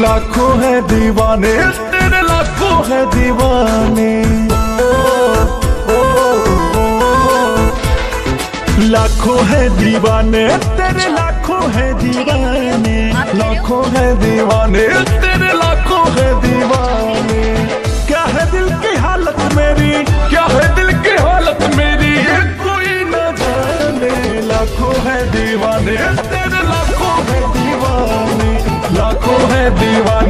लाखों है दीवाने। तेरे लाखों है दीवाने। लाखों है दीवाने। तेरे लाखों है दीवाने। लाखों है दीवाने। तेरे लाखों है दीवाने। क्या है दिल की हालत मेरी? क्या है दिल की हालत मेरी? कोई न जाने। लाखों है दीवाने। है दीवार।